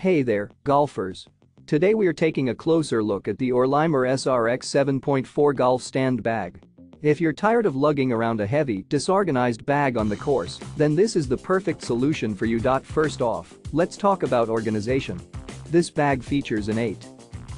Hey there, golfers. Today we are taking a closer look at the Orlimar SRX 7.4 golf stand bag. If you're tired of lugging around a heavy, disorganized bag on the course, then this is the perfect solution for you. First off, let's talk about organization. This bag features an 8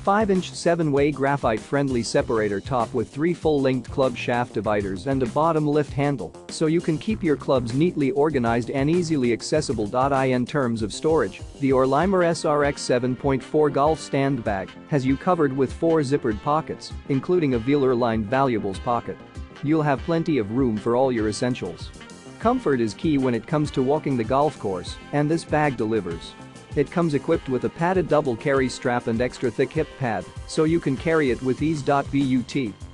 5-inch 7-way graphite-friendly separator top with three full-length club shaft dividers and a bottom lift handle, so you can keep your clubs neatly organized and easily accessible. In terms of storage, the Orlimar SRX 7.4 golf stand bag has you covered with four zippered pockets, including a velour-lined valuables pocket. You'll have plenty of room for all your essentials. Comfort is key when it comes to walking the golf course, and this bag delivers. It comes equipped with a padded double carry strap and extra thick hip pad, so you can carry it with ease. But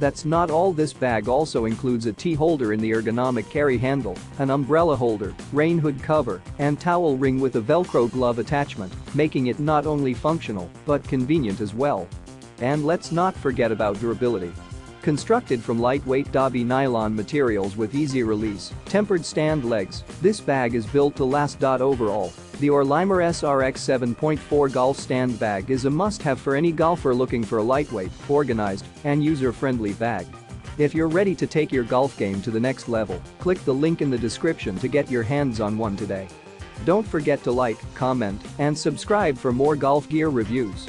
that's not all this bag also includes a tee holder in the ergonomic carry handle, an umbrella holder, rain hood cover, and towel ring with a velcro glove attachment, making it not only functional but convenient as well. And let's not forget about durability. Constructed from lightweight Dobby nylon materials with easy release, tempered stand legs, this bag is built to last. Overall, the Orlimar SRX 7.4 golf stand bag is a must-have for any golfer looking for a lightweight, organized, and user-friendly bag. If you're ready to take your golf game to the next level, click the link in the description to get your hands on one today. Don't forget to like, comment, and subscribe for more golf gear reviews.